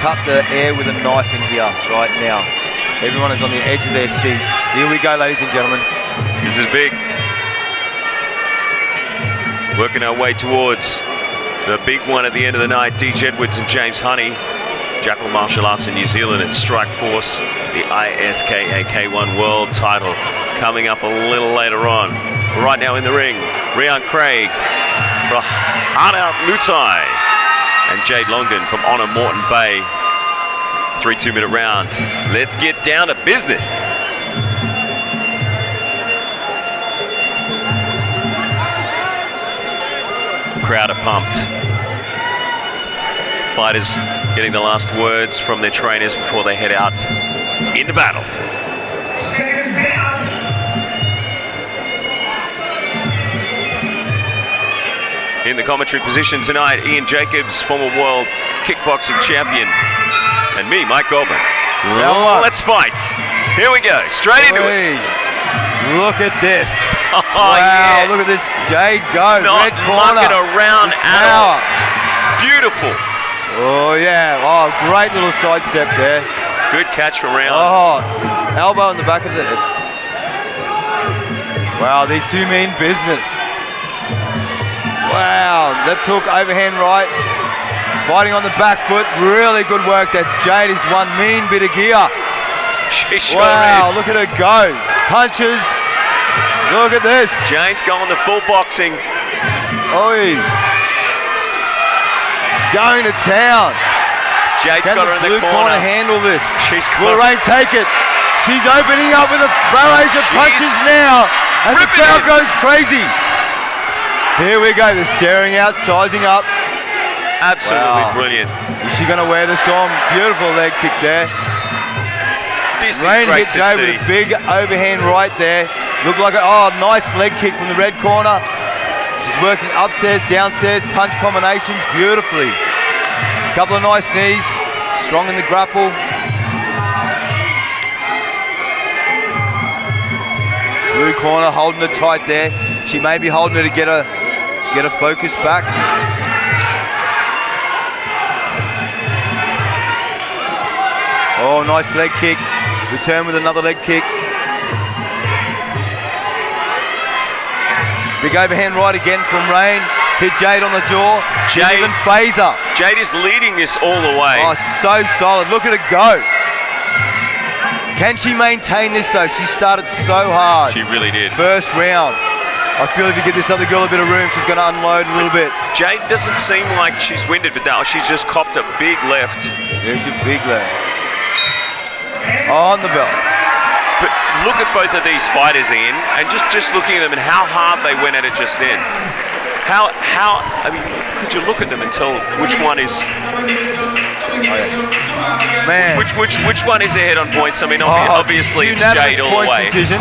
cut the air with a knife in here right now. Everyone is on the edge of their seats. Here we go, ladies and gentlemen. This is big. Working our way towards the big one at the end of the night. Deej Edwards and James Honey. Jackal Martial Arts in New Zealand and Strike Force, the ISKA K1 World title coming up a little later on. Right now in the ring, Rian Craig for Hard Out Muay and Jade Longden from Honor Moreton Bay. Three two-minute rounds. Let's get down to business. Crowd are pumped. Fighters getting the last words from their trainers before they head out into battle. In the commentary position tonight, Ian Jacobs, former world kickboxing champion, and me, Mike Goldman. One. Let's fight. Here we go, straight into it. Look at this. Oh, wow, yeah. look at this. Jade go. Not Red corner. mucking around at all. Beautiful. Oh, yeah. Oh, great little sidestep there. Good catch from Round. Oh, elbow in the back of the head. Wow, these two mean business. Wow, left hook, overhand right. Fighting on the back foot. Really good work. That's Jade. Is one mean bit of gear. She sure Wow, is. look at her go. Punches. Look at this. Jane's going the full boxing. Oi. Going to town. Jade's Can got her in the blue corner. corner handle this? She's Rain take it? She's opening up with a barrage of She's punches now, and the crowd goes crazy. Here we go. They're staring out, sizing up. absolutely Wow. brilliant. Is she going to wear the storm? Beautiful leg kick there. This Rain is great hit to Jay see. with a big overhand right there. Looked like a oh nice leg kick from the red corner. She's working upstairs, downstairs, punch combinations beautifully. A Couple of nice knees, strong in the grapple. Blue corner holding it tight there. She may be holding her to get her get a focus back. Oh, nice leg kick. Return with another leg kick. Big overhand right again from Rain. Hit Jade on the jaw. Jade- Even phaser. Jade is leading this all the way. Oh, so solid. Look at her go. Can she maintain this though? She started so hard. she really did. First round. I feel if you give this other girl a bit of room, she's going to unload a little bit. Jade doesn't seem like she's winded but now She's just copped a big left. There's your big left. Oh, on the belt. But look at both of these fighters, Ian, and just, just looking at them and how hard they went at it just then. How, how, I mean, could you look at them and tell which one is, oh, Man. which, which, which one is ahead on points? I mean, Oh, obviously it's Jade all the way. Decision.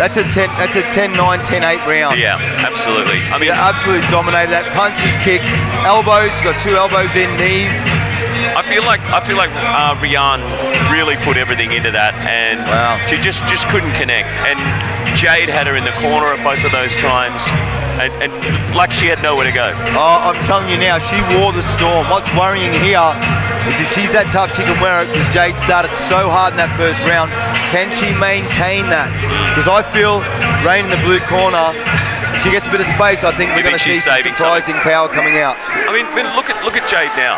That's a 10. That's a 10-9, 10-8 round. Yeah, absolutely. I mean, Yeah, absolutely dominated that. Punches, kicks, elbows. Got two elbows in, knees. I feel like I feel like uh, Rian really put everything into that, and Wow. she just just couldn't connect. And Jade had her in the corner at both of those times, and, and like she had nowhere to go. Oh, I'm telling you now, she wore the storm. What's worrying here is if she's that tough, she can wear it because Jade started so hard in that first round. Can she maintain that? Because I feel Rain in the blue corner. She gets a bit of space, I think You we're going to see she's some surprising power coming out. I mean, look at look at Jade now.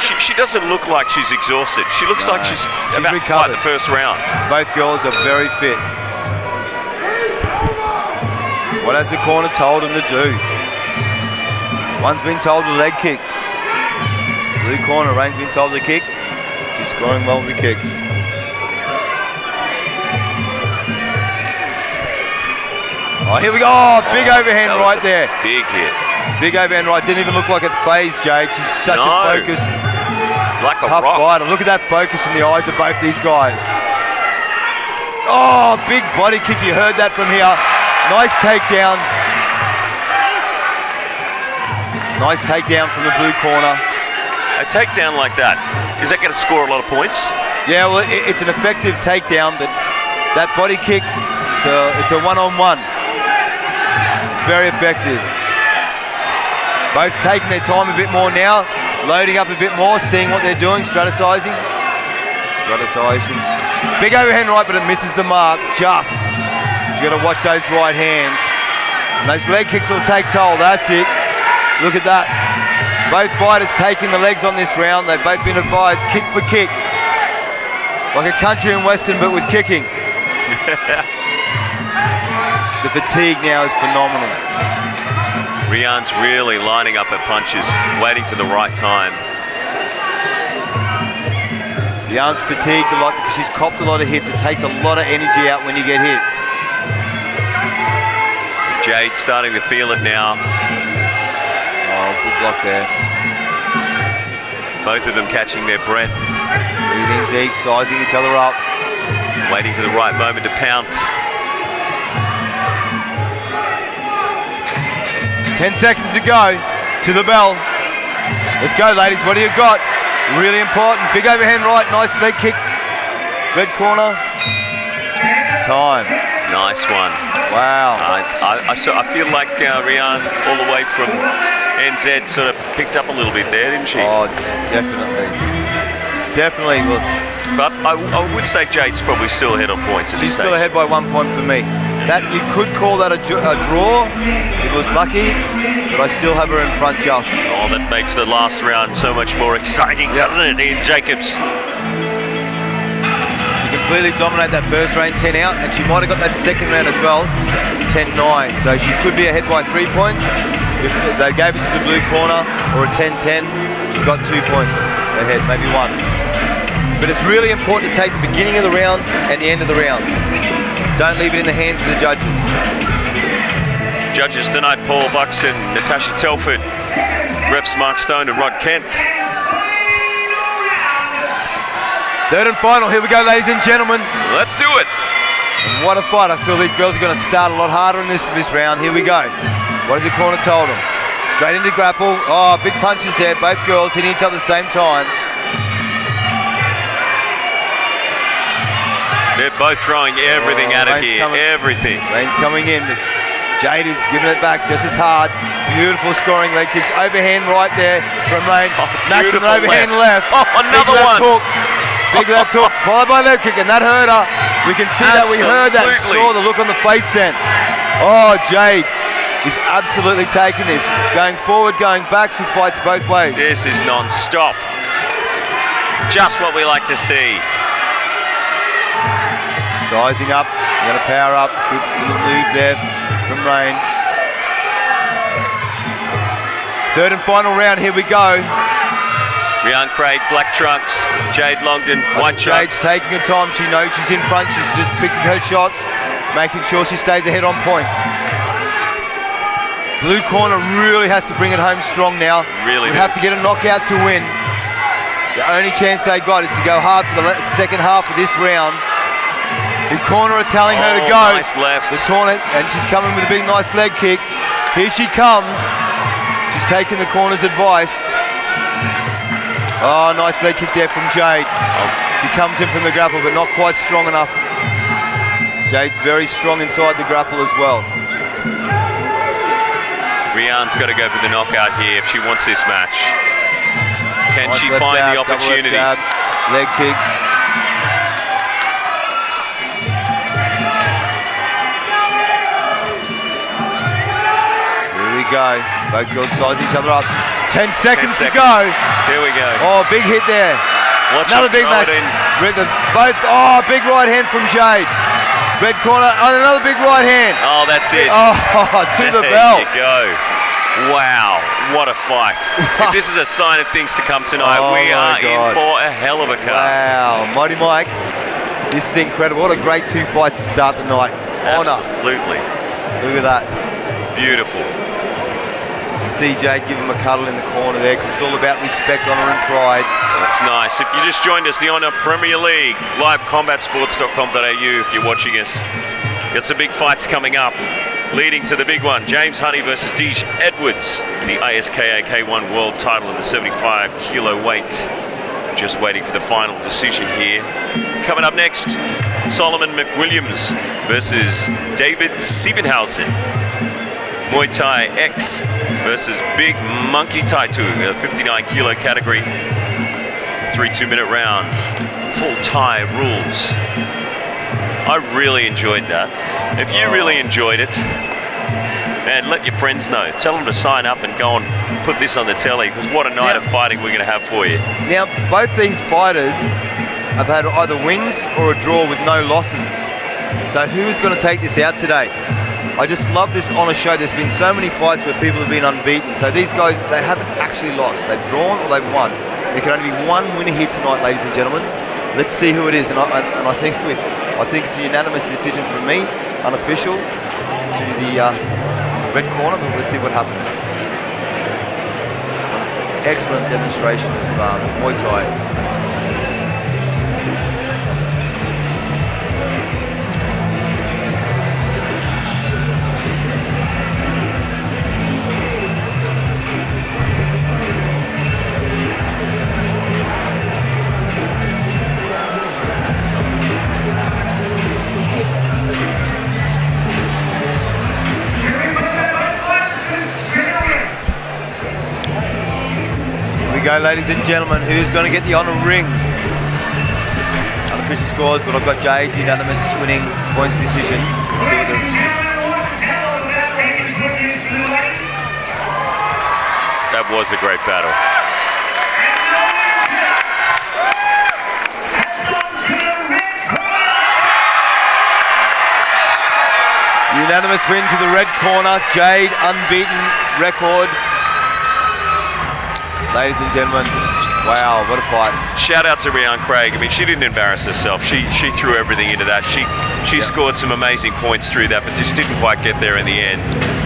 She, she doesn't look like she's exhausted. She looks like she's, about to fight recovered. the first round. Both girls are very fit. What has the corner told him to do? One's been told to leg kick. Blue corner, Rain's been told to kick. She's scoring well with the kicks. Oh, here we go. Oh, big overhand right there. Big hit. Big overhand right. Didn't even look like it phased Jade. She's such No. a focused, Like a tough rock. fighter. Look at that focus in the eyes of both these guys. Oh, big body kick. You heard that from here. Nice takedown. Nice takedown from the blue corner. A takedown like that, is that going to score a lot of points? Yeah, well, it, it's an effective takedown, but that body kick, it's a, it's a one-on-one. Very effective. Both taking their time a bit more now. loading up a bit more, seeing what they're doing, strategizing. Strategizing. Big overhand right, but it misses the mark just. You got to watch those right hands. And those leg kicks will take toll. That's it. Look at that. Both fighters taking the legs on this round. They've both been advised kick for kick. Like a country and western, but with kicking. the fatigue now is phenomenal. Rian's really lining up her punches, waiting for the right time. Rian's fatigued a lot because she's copped a lot of hits. It takes a lot of energy out when you get hit. Jade starting to feel it now. Oh, good block there. Both of them catching their breath. Breathing deep, sizing each other up. Waiting for the right moment to pounce. 10 seconds to go to the bell. Let's go, ladies. What do you got? Really important. Big overhand right. Nice leg kick. Red corner. Time. Nice one. Wow. I, I, I, feel like uh, Rian, all the way from NZ, sort of picked up a little bit there, didn't she? Oh, definitely. Definitely. Well, but I, I would say Jade's probably still ahead on points at she's this stage. still ahead by one point for me. That you could call that a, a draw. It was lucky, but I still have her in front just. Oh, that makes the last round so much more exciting, Yep. doesn't it, Ian Jacobs? Completely dominated that first round 10 out, and she might have got that second round as well, 10-9. So she could be ahead by three points. If they gave it to the blue corner or a 10-10, she's got two points ahead, maybe one. But it's really important to take the beginning of the round and the end of the round. Don't leave it in the hands of the judges. Judges tonight, Paul Buxton, Natasha Telford, refs Mark Stone and Rod Kent. Third and final, here we go, ladies and gentlemen. Let's do it. And what a fight. I feel these girls are going to start a lot harder in this, this round. Here we go. What has the corner told them? Straight into grapple. Oh, big punches there. Both girls hitting each other at the same time. They're both throwing everything Oh, it Rain's here, coming. everything. Rain's coming in. Jade is giving it back just as hard. Beautiful scoring leg kicks. Overhand right there from Lane. Oh, Match with an overhand left. left. Oh, another left one. Hook. Big left hook. Followed by leg kick, and that hurt her. We can see that. We heard that. and Saw the look on the face then. Oh, Jade is absolutely taking this. Going forward, going back. She fights both ways. This is non-stop. Just what we like to see. Sizing up. Going to power up. Good move there from Rain. Third and final round. Here we go. Rian Craig, black trunks. Jade Longden, white Jade's taking her time. She knows she's in front. She's just picking her shots, making sure she stays ahead on points. Blue corner really has to bring it home strong now. Really We have to get a knockout to win. The only chance they got is to go hard for the second half of this round. The corner are telling her to Oh, go. nice left. The corner, and she's coming with a big, nice leg kick. Here she comes. She's taking the corner's advice. Oh, nice leg kick there from Jade. Oh. She comes in from the grapple, but not quite strong enough. Jade's very strong inside the grapple as well. Rian's got to go for the knockout here if she wants this match. Can Nice she find jab, the opportunity? jab, leg kick. Here we go. Both girls size each other up. Ten seconds, to seconds. go. Here we go. Oh, big hit there. Watch Another big match. Red- Both. Oh, big right hand from Jade. Red corner. Oh, another big right hand. Oh, that's it. Oh, to the bell. there you go. Wow, what a fight. if this is a sign of things to come tonight, Oh we are in for a hell of a card. Wow, Mighty Mike. This is incredible. What a great two fights to start the night. Honor. Absolutely. Look at that. Beautiful. Jade give him a cuddle in the corner there because it's all about respect, honour and pride. That's nice. If you just joined us, the Honor Premier League, livecombatsports.com.au if you're watching us. Got some big fights coming up. Leading to the big one, James Honey versus Deej Edwards, the ISKA K1 World title in the 75 kilo weight. Just waiting for the final decision here. Coming up next, Solomon McWilliams versus David Siebenhausen. Muay Thai X versus Big Monkey Taitu, a 59 kilo category. Three two minute rounds, full Thai rules. I really enjoyed that. If you really oh. enjoyed it, and let your friends know. Tell them to sign up and go and put this on the telly because what a night Yeah. of fighting we're going to have for you. Now, both these fighters have had either wins or a draw with no losses. So who's going to take this out today? I just love this honor show. There's been so many fights where people have been unbeaten. So these guys, they haven't actually lost. They've drawn or they've won. There can only be one winner here tonight, ladies and gentlemen. Let's see who it is. And I, and, I think we, I think it's a unanimous decision from me, unofficial, to the uh, red corner. But we'll see what happens. Excellent demonstration of um, Muay Thai. Ladies and gentlemen. Who's going to get the honour ring? Unofficial scores, but I've got Jade unanimous winning points decision. Let's see what the- That was a great battle. Unanimous win to the red corner. Jade, unbeaten record. Ladies and gentlemen, wow, what a fight. Shout out to Rian Craig. I mean, she didn't embarrass herself. She she threw everything into that. She she Yeah. scored some amazing points through that, but just didn't quite get there in the end.